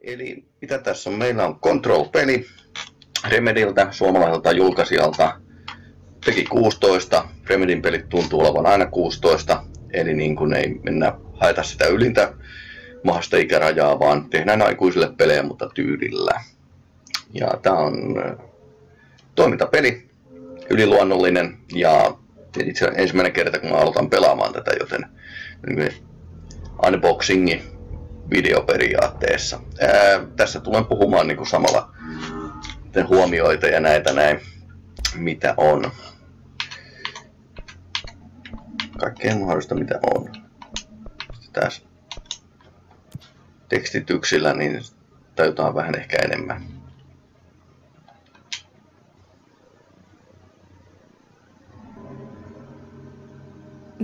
Eli mitä tässä on? Meillä on Control-peli Remediltä, suomalaiselta julkaisijalta. Teki 16. Remedin pelit tuntuu olevan aina 16. Eli niin kuin ei mennä haeta sitä ylintä mahdollista ikärajaa, vaan tehdään aikuisille pelejä, mutta tyylillä. Ja tämä on toimintapeli, yliluonnollinen ja itse ensimmäinen kerta, kun mä aloitan pelaamaan tätä, joten unboxingi videoperiaatteessa. Ää, tässä tulen puhumaan niin kuin samalla huomioita ja näitä näin, mitä on. Kaikkea mahdollista, mitä on. Sitten tässä tekstityksillä niin tajutaan vähän ehkä enemmän.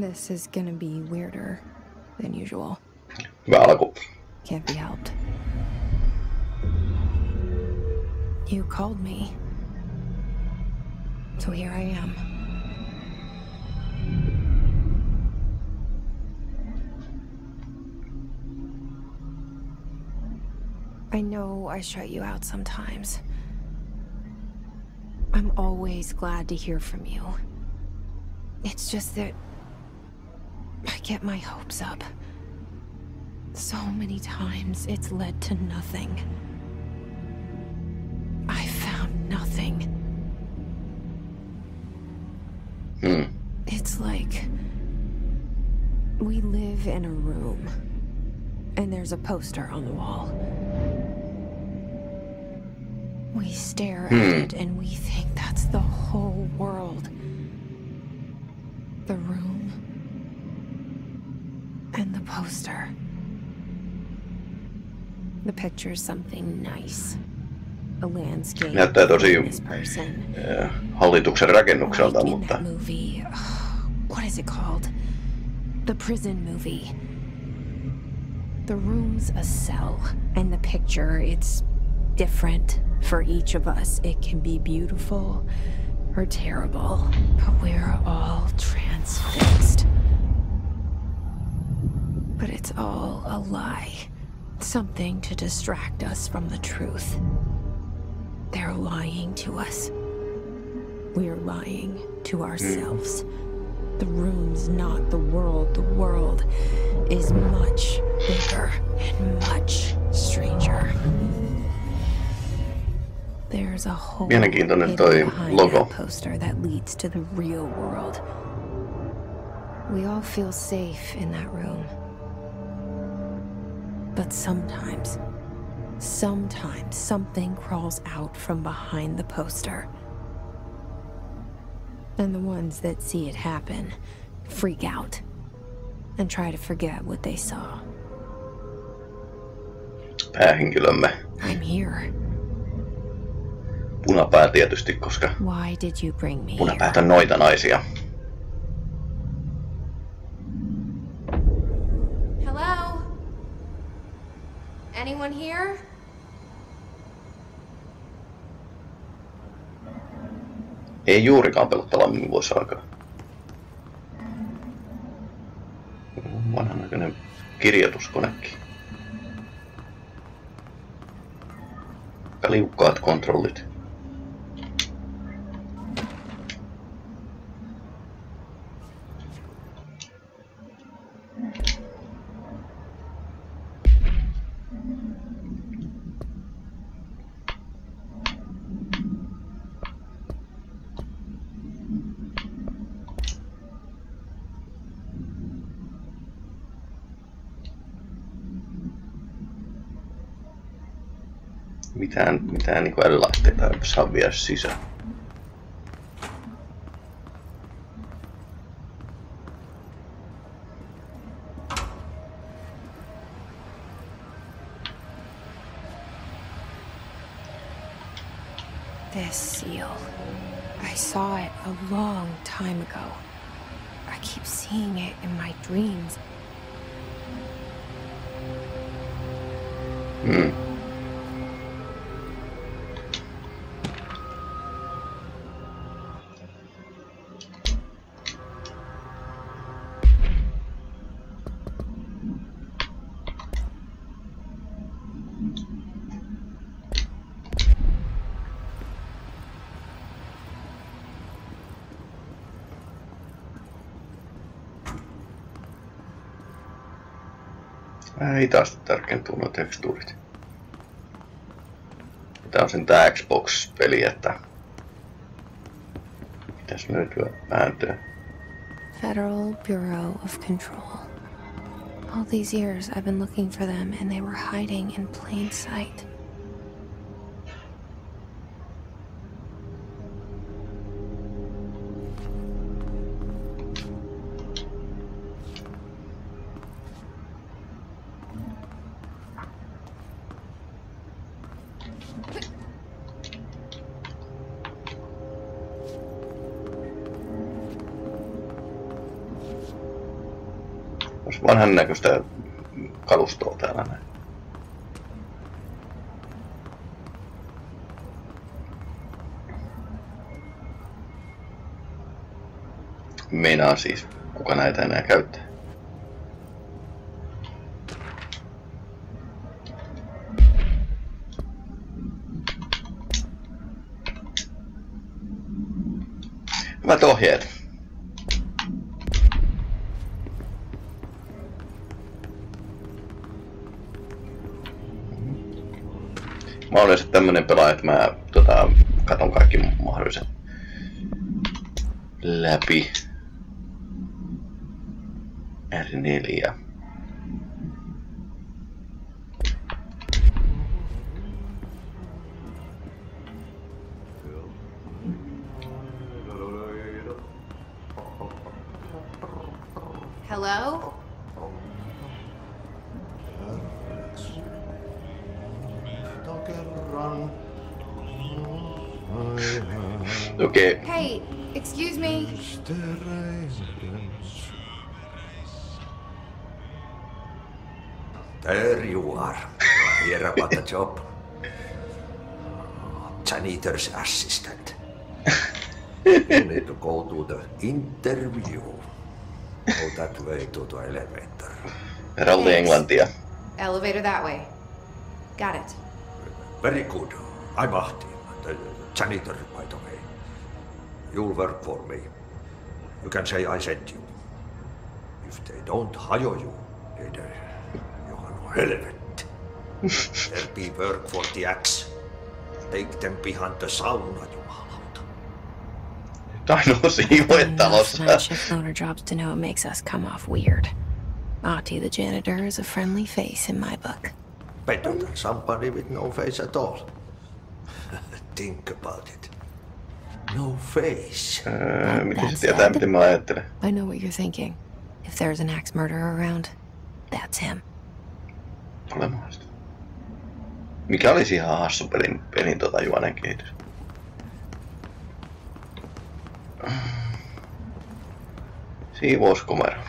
This is gonna be weirder than usual. Hyvä alku. Can't be helped. You called me. So here I am. I know I shut you out sometimes. I'm always glad to hear from you. It's just that I get my hopes up. So many times it's led to nothing. I found nothing. Hmm. It's like we live in a room and there's a poster on the wall. We stare Hmm. at it and we think that's the whole world. The room and the poster. The picture is something nice. A landscape. Näyttää tosi of this person. äh, hallituksen rakennukselta, Like mutta movie. What is it called? The prison movie. The room's a cell, and the picture, it's different for each of us. It can be beautiful or terrible, but we're all transfixed. But it's all a lie. Something to distract us from the truth. They're lying to us. We're lying to ourselves. The room's not the world. The world is much bigger and much stranger. There's a whole Mielenkiintoinen hidden toi behind poster that leads to the real world. We all feel safe in that room. But sometimes, sometimes something crawls out from behind the poster. And the ones that see it happen freak out and try to forget what they saw. päähenkilömme I'm here. punapää tietysti, koska Why did you bring me punapäät here? noita naisia. Anyone here? Ei juurikaan pelottavammin voisi alkaa. Vanhanaikainen kirjoituskonekin. Liukkaat kontrollit. Mitään, mitään niin älylaitteita ei saa viedä sisään. This seal. I saw it a long time ago. I keep seeing it in my dreams. Hmm. Hitaasti tarkentuu nuo tekstuurit. Tää on sen tää Xbox-peli, että... Pitäis löytyä ääntöä. Federal Bureau of Control. All these years I've been looking for them and they were hiding in plain sight. Vanhan näköistä kalustoa täällä näin. Meinaa siis, kuka näitä enää käyttää. Hyvät ohjeet. Mä olen yleensä tämmönen pelaaja, että mä tota, katon kaikki mahdolliset läpi. R4. Hello? Okay. Hey, excuse me. There you are. Hear about the job? Janitor's assistant. You need to go to the interview. Go that way to the elevator. ralli englantia. Elevator that way. Got it. Very good. I'm Ahti, the janitor, by the way. You'll work for me. You can say I sent you. If they don't hire you, then uh, you are no helvet. There'll be work for the axe. Take them behind the sauna, jumalauta. Ainoa siivoja Enough talossa. night shift loader jobs to know it makes us come off weird. Ahti the janitor is a friendly face in my book. Better than somebody with no face at all. Think about it. No face. Öö, miten se tietää, it. miten mä ajattelen? I know what you're thinking. If there's an axe murderer around, that's him. Ole mahdollista. Mikä olisi ihan hassu pelin, pelin tota juonen kehitys. Siivouskomero.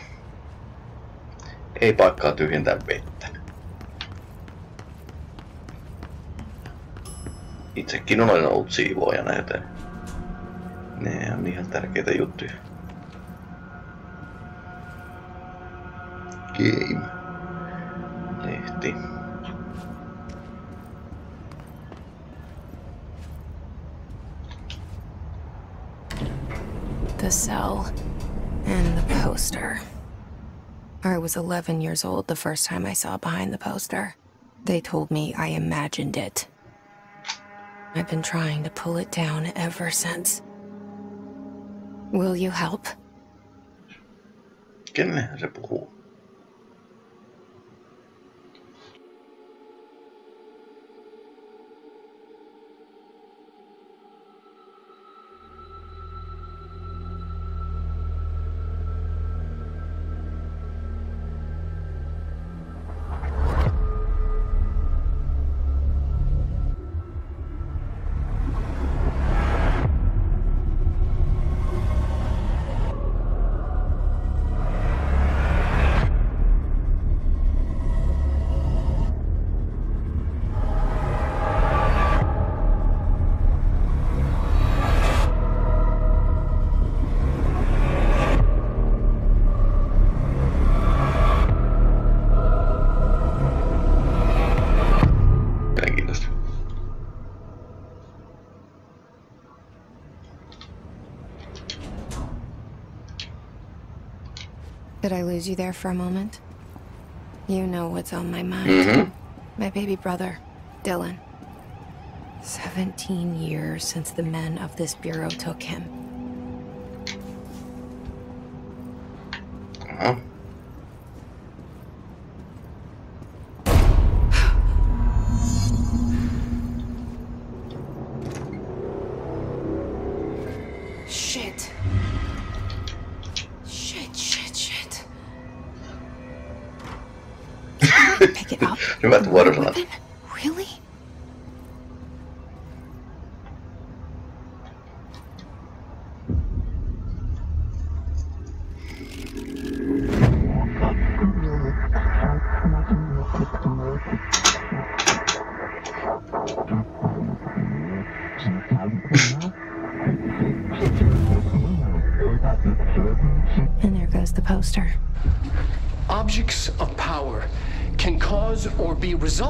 Ei paikkaa tyhjentää vettä. Itsekin olen ollut siivoojana, joten ne on ihan tärkeitä juttuja. Game. Lehti. The cell and the poster. I was 11 years old the first time I saw behind the poster. They told me I imagined it. I've been trying to pull it down ever since. Will you help? Kenellehän se puhuu? Mielenkiintoista. Did I lose you there for a moment? You know what's on my mind. Mhm. My baby brother, Dylan. 17 years since the men of this bureau took him. Aha. Shit.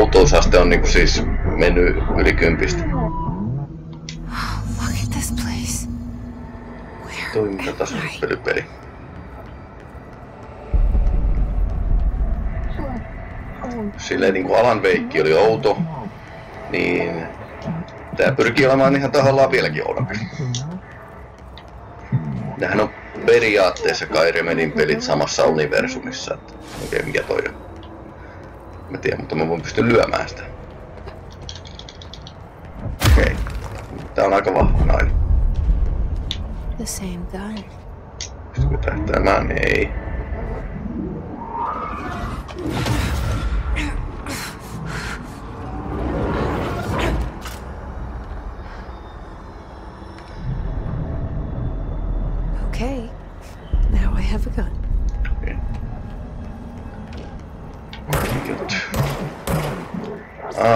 jännä. Outousaste on niinku siis mennyt yli kympistä. Look at this place. Where Toimintataso am I? peli. Silleen niinku Alan Veikki oli outo, niin tää pyrkii olemaan ihan tahallaan vieläkin oudompi. Nämähän on periaatteessa Kai Remenin pelit samassa universumissa, että okei mikä toi on. Mä tiedän, mutta mä voin pysty lyömään sitä. Okei. Tää on aika vahva nainen. The same gun. Pystykö tähtäämään? Niin ei.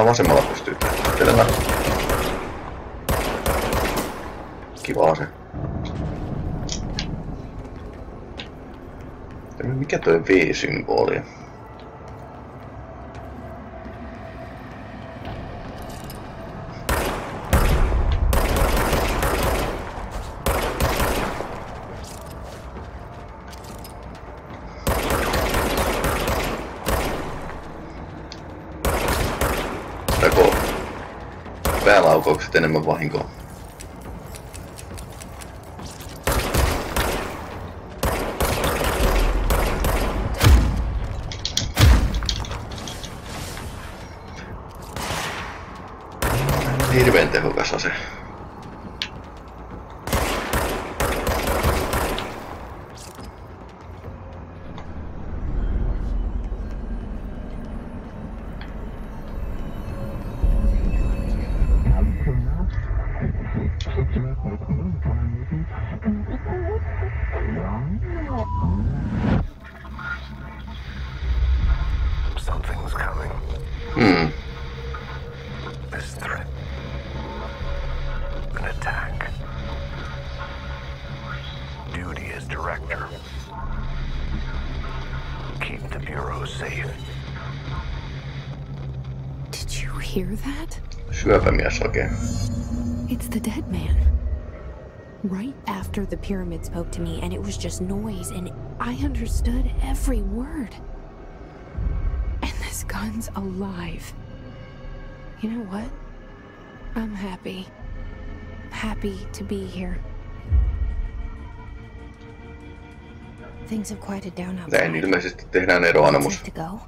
täällä vasemmalla pystyy kättelemään. Kiva se. Mikä toi V-symboli? Hirveen tehokas ase. Oikein. It's the dead man. Right after the pyramid spoke to me, and it was just noise, and I understood every word. And this gun's alive. You know what? I'm happy. Happy to be here. Things have quieted down Näin outside. ilmeisesti tehdään eroanomus. To go?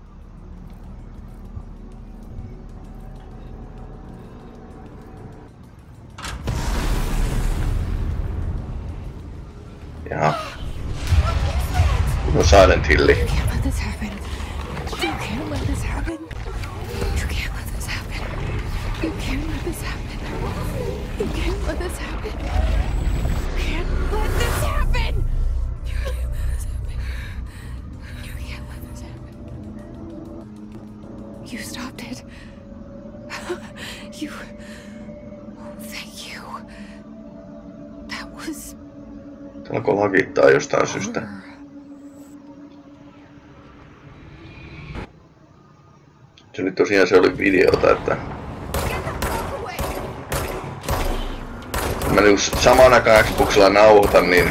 Silent. Tosiaan se oli videota, että mä nyt samaan aikaan Xboxilla nauhoitan, niin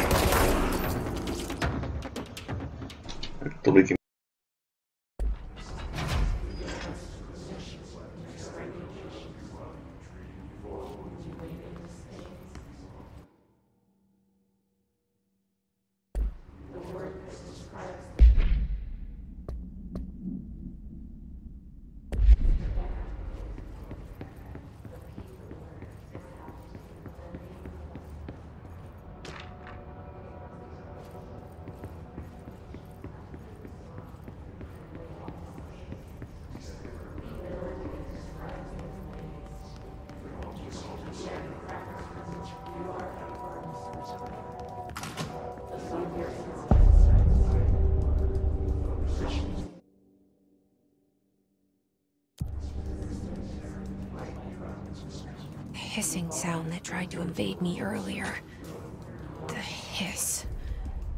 hissing sound that tried to invade me earlier. The hiss.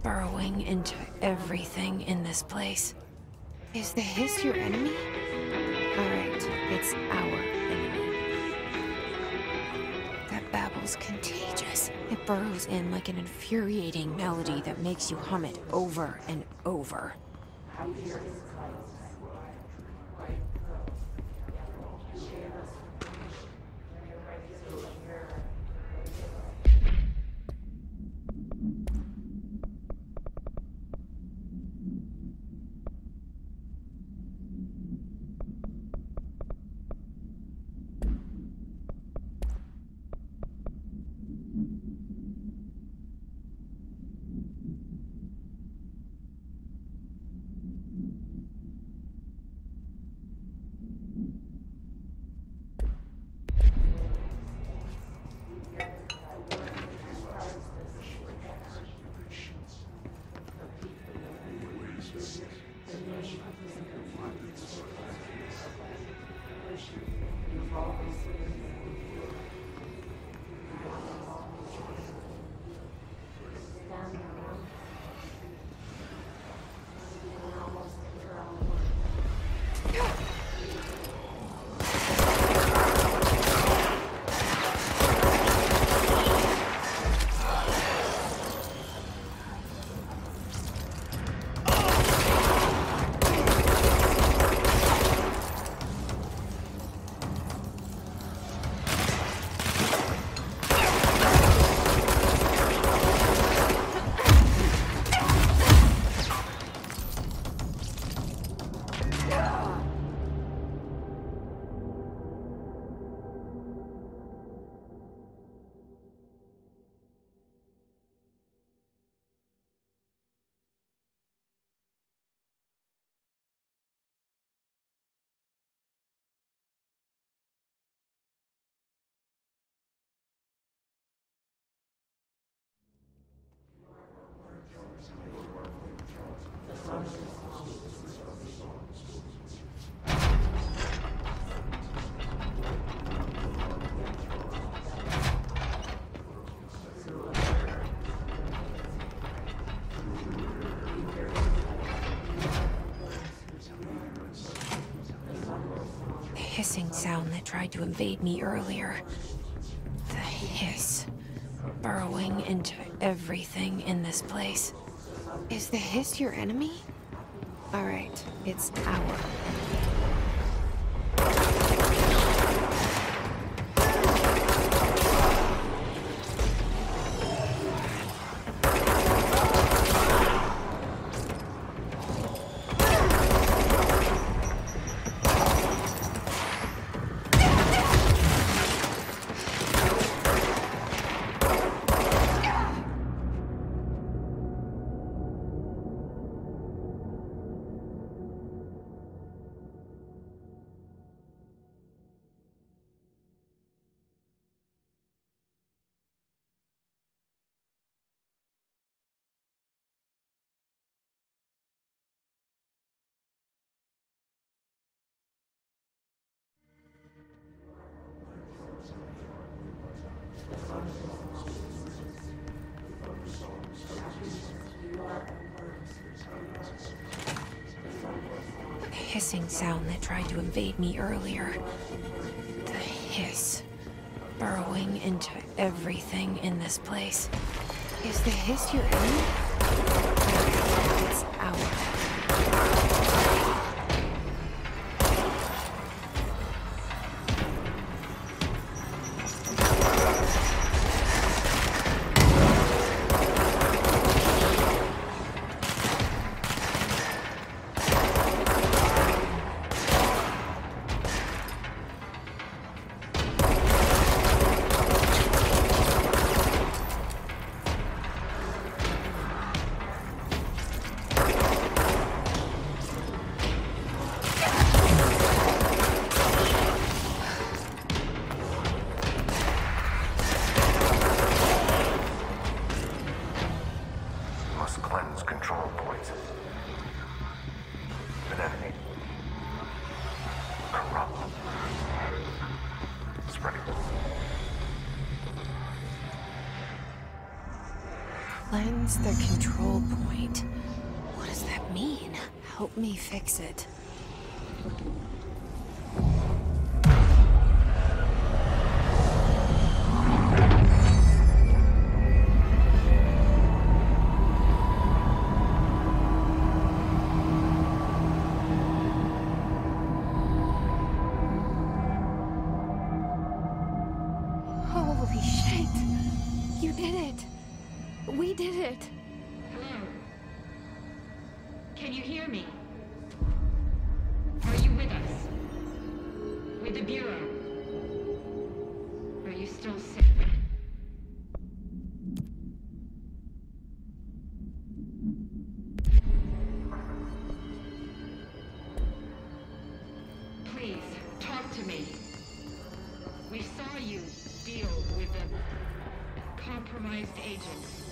Burrowing into everything in this place. Is the hiss your enemy? Alright, it's our enemy. That babble's contagious. It burrows in like an infuriating melody that makes you hum it over and over. Hissing sound that tried to invade me earlier. The hiss. Burrowing into everything in this place. Is the hiss your enemy? Alright, it's our. Hissing sound that tried to invade me earlier. The hiss. Burrowing into everything in this place. Is the hiss your enemy? It's our. Cleanse the control point. What does that mean? Help me fix it. Compromised agent.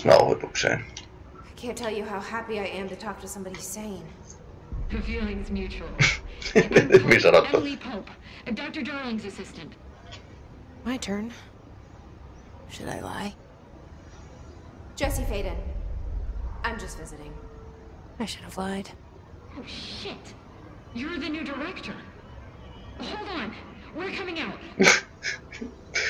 Palasimme taas nauhoitukseen. I can't tell you how happy I am to talk to somebody sane. The feeling's mutual. Hyvin sanottu. Emily Pope, Dr. Darling's assistant. My turn. Should I lie? Jesse Faden. I'm just visiting. I should have lied. Oh, shit. You're the new director. Hold on. We're coming out.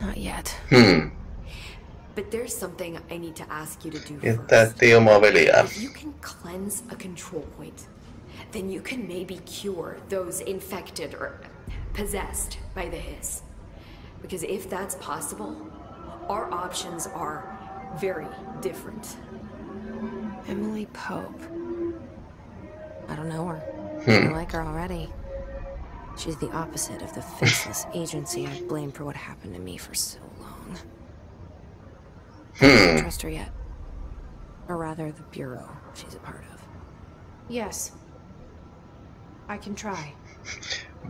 Not yet. Hmm. But there's something I need to ask you to do Ja first. tähti omaa. If you can cleanse a control point, then you can maybe cure those infected or possessed by the hiss. Because if that's possible, our options are very different. Emily Pope. I don't know her. I like her already. She's the opposite of the faceless agency I've blamed for what happened to me for so long. I don't hmm. trust her yet. Or rather, the bureau she's a part of. Yes. I can try.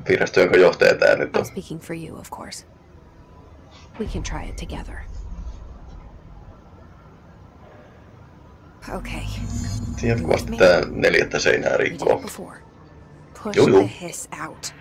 Virasto, jonka johtaja tää nyt on. I'm speaking for you, of course. We can try it together. Okay, Jatkuvasti tää neljättä seinää we rikkoo. it before. Push Yo, yo. the hiss out.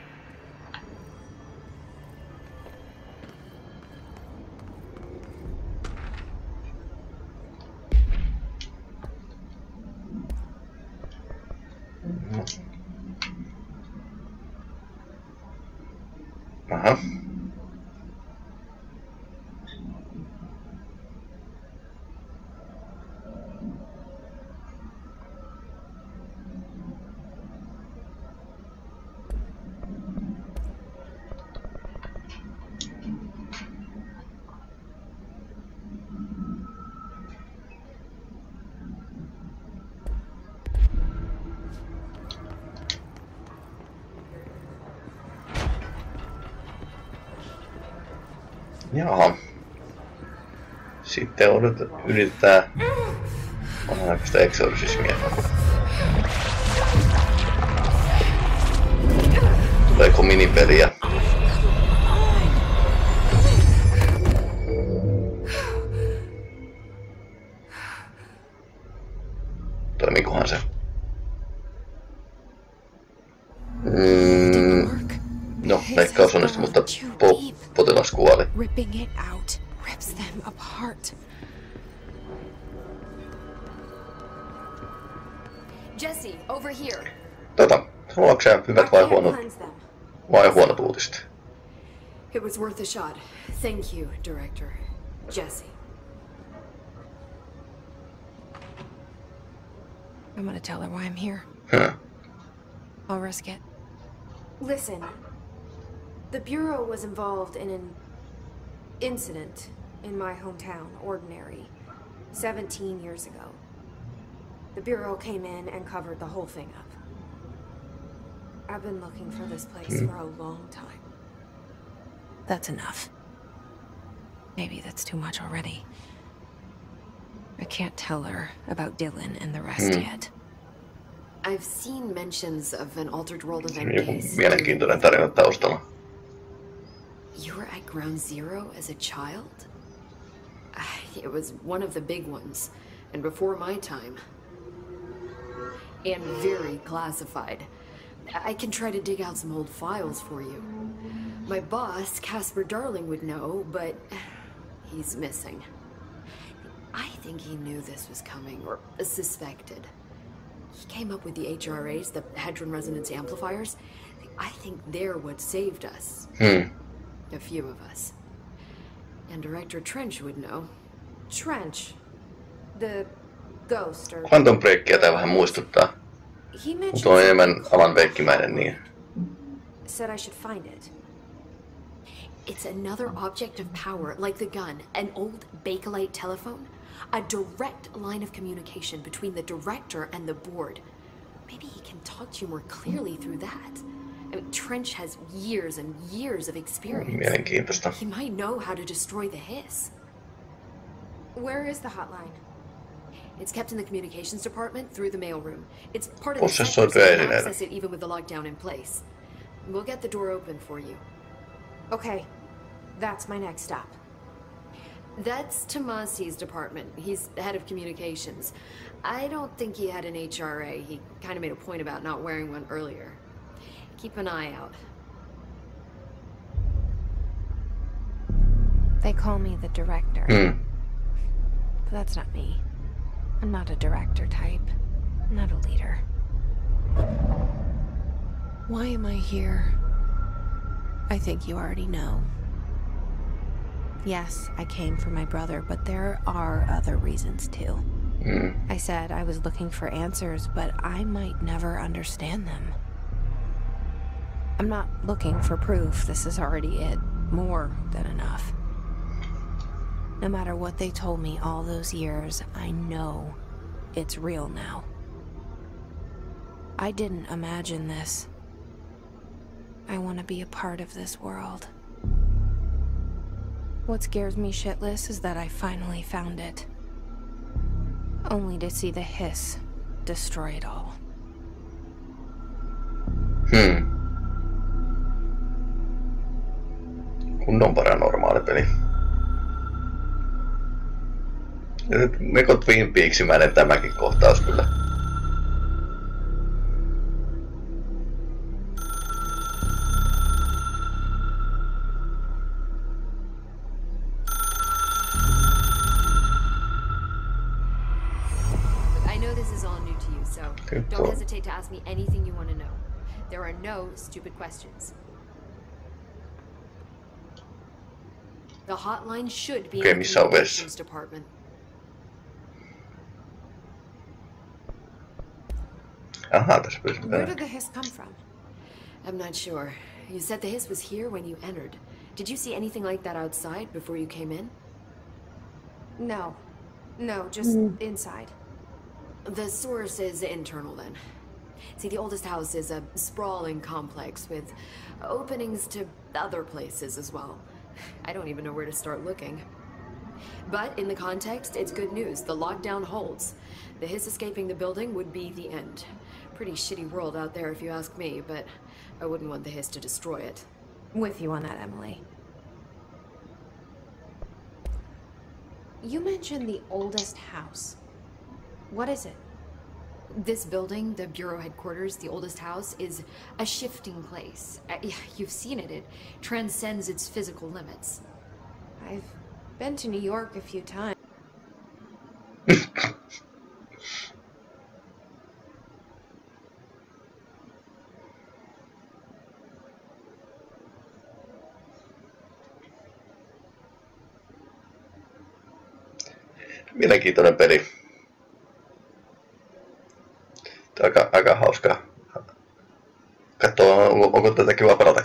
Aha. Jaha. Sitten odot, yritetään vanhanaikaista eksorsismia. Tuleeko minipeliä? Toimikohan se? Mm, no, leikkaus onnistui, mutta po- potilas kuoli. ripping it out rips them apart. Jesse, over here. Tota, Haluatko sä hyvät vai huonot, Cleanse them. vai huonot uutiset? It was worth a shot. Thank you, Director. Jesse. I'm gonna tell her why I'm here. Huh. I'll risk it. Listen, the Bureau was involved in an incident in my hometown, Ordinary, 17 years ago. The Bureau came in and covered the whole thing up. I've been looking for this place hmm. for a long time. That's enough. Maybe that's too much already. I can't tell her about Dylan and the rest hmm. yet. I've seen mentions of an altered world Siinä event on joku case. mielenkiintoinen tarina taustalla. You were at Ground Zero as a child? Ah, It was one of the big ones, and before my time. And very classified. I can try to dig out some old files for you. My boss, Casper Darling, would know, but he's missing. I think he knew this was coming, or suspected. He came up with the HRAs, the Hadron Resonance Amplifiers. I think they're what saved us. Hmm. A few of us. And Director Trench would know. Trench, the ghost, or Quantum Breakia tää vähän muistuttaa. he mentioned Mutta on enemmän alan veikkimäinen niin. said I should find it. It's another object of power, like the gun, an old Bakelite telephone. A direct line of communication between the director and the board. Maybe he can talk to you more clearly through that. I mean, Trench has years and years of experience. He might know how to destroy the hiss. Where is the hotline? It's kept in the communications department through the mailroom. It's part of the Prosessoitu setup, so you can esineitä. access it even with the lockdown in place. We'll get the door open for you. Okay, that's my next stop. That's Tomasi's department. He's the head of communications. I don't think he had an HRA. He kind of made a point about not wearing one earlier. Keep an eye out. They call me the director. Hmm. But that's not me. I'm not a director type. I'm not a leader. Why am I here? I think you already know. Yes, I came for my brother, but there are other reasons too. Hmm. I said I was looking for answers, but I might never understand them. I'm not looking for proof. This is already it. More than enough. No matter what they told me all those years, I know it's real now. I didn't imagine this. I want to be a part of this world. What scares me shitless is that I finally found it. Only to see the hiss destroy it all. Hmm. Kunnon paranormaali eh, peli. Ja nyt Meko Twin Peaksimäinen tämäkin kohtaus kyllä. I know this is all new to you, so don't hesitate to ask me anything you want to know. There are no stupid questions. The hotline should be Okei, in the missä on vessa? communications department. Aha, tässä Where did the hiss come from? I'm not sure. You said the hiss was here when you entered. Did you see anything like that outside before you came in? No. No, just hmm. inside. The source is internal then. See, the oldest house is a sprawling complex with openings to other places as well. I don't even know where to start looking. But in the context, it's good news. The lockdown holds. The hiss escaping the building would be the end. Pretty shitty world out there if you ask me, but I wouldn't want the hiss to destroy it. With you on that, Emily. You mentioned the oldest house. What is it? this building, the Bureau headquarters, the oldest house, is a shifting place. Uh, you've seen it, it transcends its physical limits. I've been to New York a few times. Mielenkiintoinen peli. Aika, aika hauska. Katsoa, onko, tätä kiva pelatakin.